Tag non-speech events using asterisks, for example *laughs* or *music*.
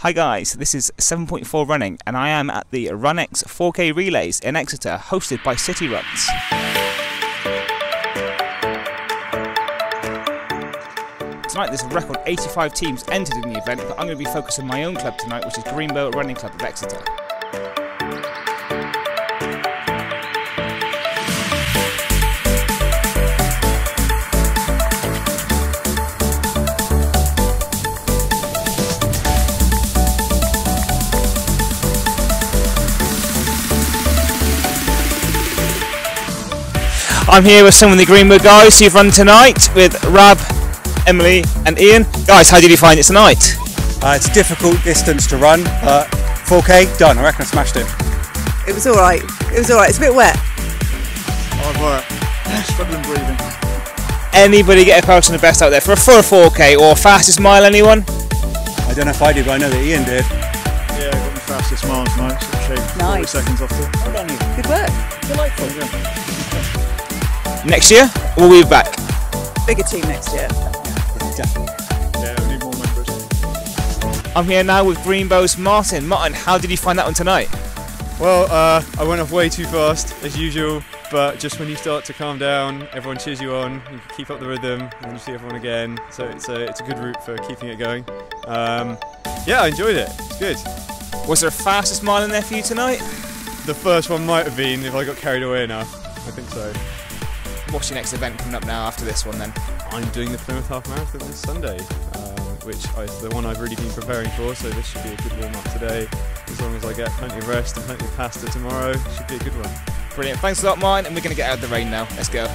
Hi guys, this is 7.4 Running and I am at the RunExe 4K Relays in Exeter hosted by City Runs. Tonight there's a record 85 teams entered in the event but I'm going to be focusing on my own club tonight which is Greenbow Running Club of Exeter. I'm here with some of the Greenwood guys who've run tonight with Rab, Emily, and Ian. Guys, how did you find it tonight? Uh, it's a difficult distance to run, but 4K done. I reckon I smashed it. It was all right. It was all right. It's a bit wet. Hard work. *laughs* Struggling breathing. Anybody get a personal best out there for a full 4K or fastest mile? Anyone? I don't know if I did, but I know that Ian did. Yeah, I got my fastest mile tonight. Sort of shaved 40 Nice. seconds off it. Well done, Ian. Good work. Delightful. Next year we'll be back. Bigger team next year. Yeah, we need more members. I'm here now with Greenbow's Martin. Martin, how did you find that one tonight? Well, uh, I went off way too fast as usual, but just when you start to calm down, everyone cheers you on. You keep up the rhythm, and then you see everyone again. So it's a it's a good route for keeping it going. Um, yeah, I enjoyed it. It's good. Was there a fastest mile in there for you tonight? The first one might have been if I got carried away enough. I think so. What's your next event coming up now after this one then? I'm doing the Plymouth Half Marathon this Sunday, um, which is the one I've really been preparing for. So this should be a good warm up today. As long as I get plenty of rest and plenty of pasta tomorrow, should be a good one. Brilliant. Thanks a lot, Martin, and we're going to get out of the rain now. Let's go.